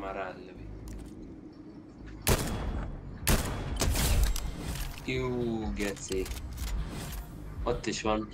már rálövi. Jó, geci. Ott is van.